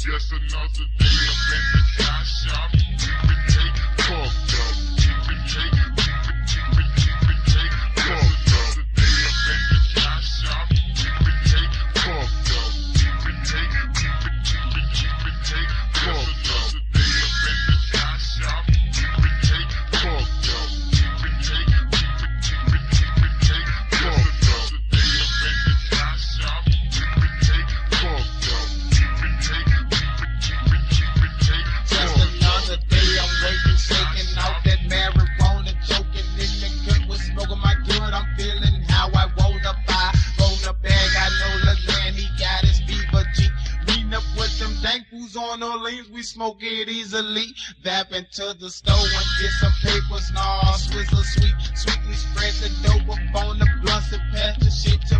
Just another day up in the cash shop. Fools on Orleans, we smoke it easily. Vap into the store and get some papers, nah, swizzle sweet. Sweetly spread the dope up on the blunts and pass the shit to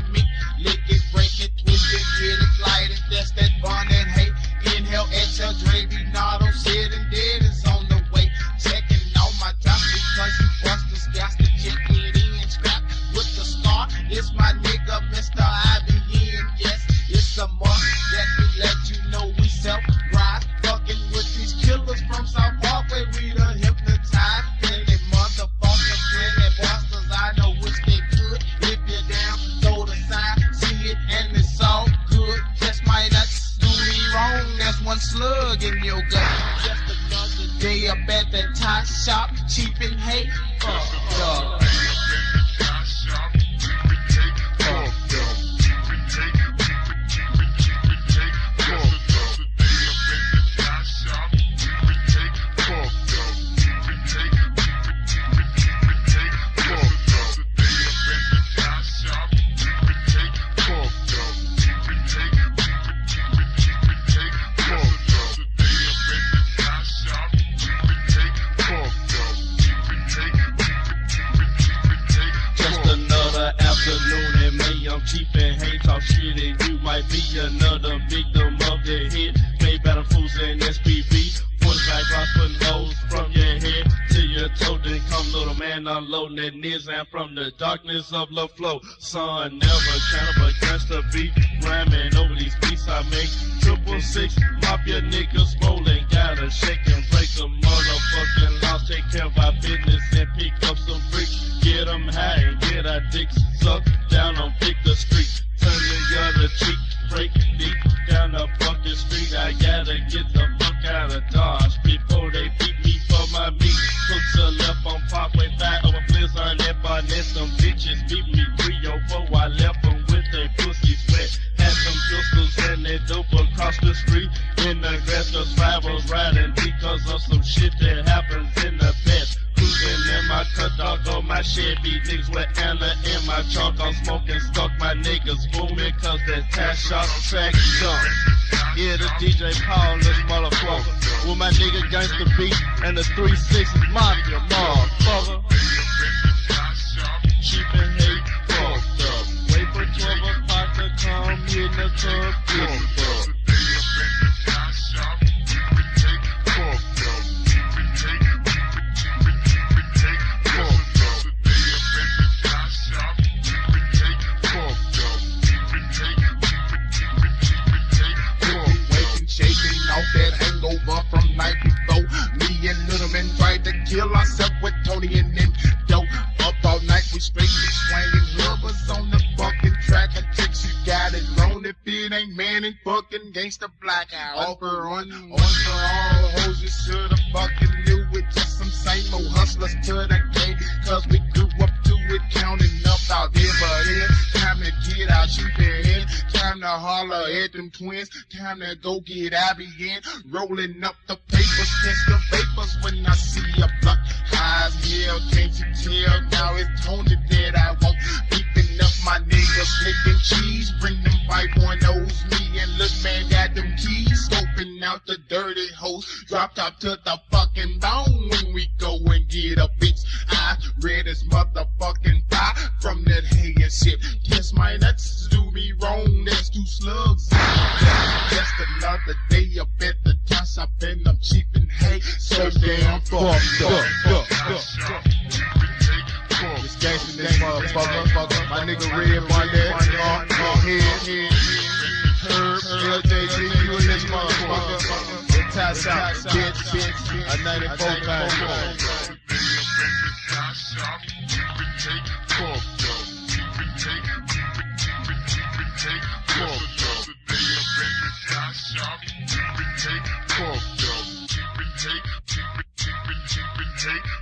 shop, cheap and hate. Fuck Cheap and hate talk shit and you might be another victim of the hit. Made better fools in SPV. 45 drops putting holes from your head to your toe. Then come little man unloading that niz and from the darkness of love flow. Son, never of a gangster beat. Ramming over these beats I make. Triple six, mop your niggas rolling. Gotta shake and break a motherfucking laws. Take care of our business and pick up my Chevy. Niggas with Anna in my trunk. I'm smoking stuck. My niggas booming cause that tax shot track jump. Yeah, the DJ Paul, this motherfucker. With my nigga Gangsta Blac and the Three 6 Mafia, motherfucker. Cheap and and tried to kill ourselves with Tony and then dope. Up all night, we straight swinging rubbers on the fucking track. And chicks, you got it wrong if it ain't man and fucking gangsta blackout. Offer on, on for all hoes, you shoulda fucking knew it. Just some same old hustlers to the game. Cause we grew up to it, counting up out there. But to get out, shoot. Time to holler at them twins. Time to go get Abby in. Rolling up the papers, catch the vapors when I see a block. High as hell, can't you tell? Now it's Tony that I want. Beeping up my niggas, licking cheese. Bring them 5.0s. Me and Look Man got them keys. Scoping out the dirty hoes. Drop top to the fucking bone when we go and get a bitch. I read this motherfucking Do me wrong. There's two slugs. Just another day up at the and I'm cheap and hay. So damn fucked up. It's gangsta in this motherfucker. My nigga Red Barnett, uh, uh, Head, Herb, LJG, you in this motherfucker. cash out, bitch, bitch, a 94 pound. Nigga been the cash out. You can take take fucked up. You can take fucked up. You can take, you can, you can, you can take.